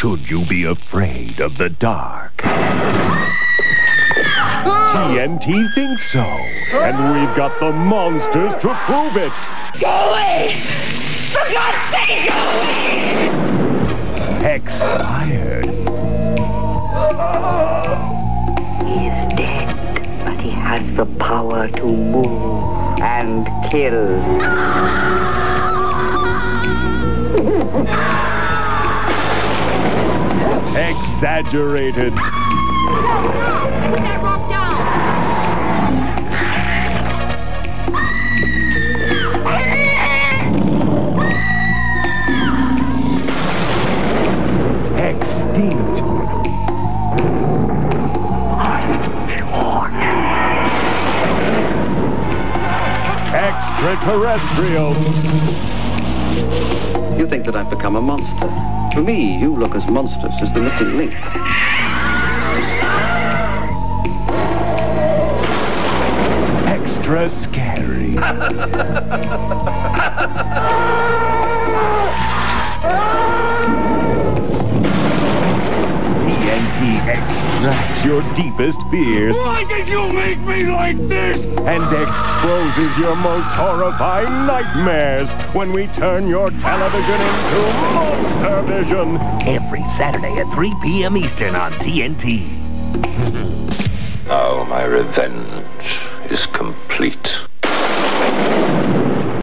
should you be afraid of the dark? TNT thinks so, and we've got the monsters to prove it. Go away! For God's sake, go away! Expired. He's dead, but he has the power to move and kill. Exaggerated. Extinct. Extraterrestrial. You think that I've become a monster. For me, you look as monstrous as the missing link. Extra scary. extracts your deepest fears Why did you make me like this? and exposes your most horrifying nightmares when we turn your television into Monster Vision. Every Saturday at 3 p.m. Eastern on TNT. Now my revenge is complete.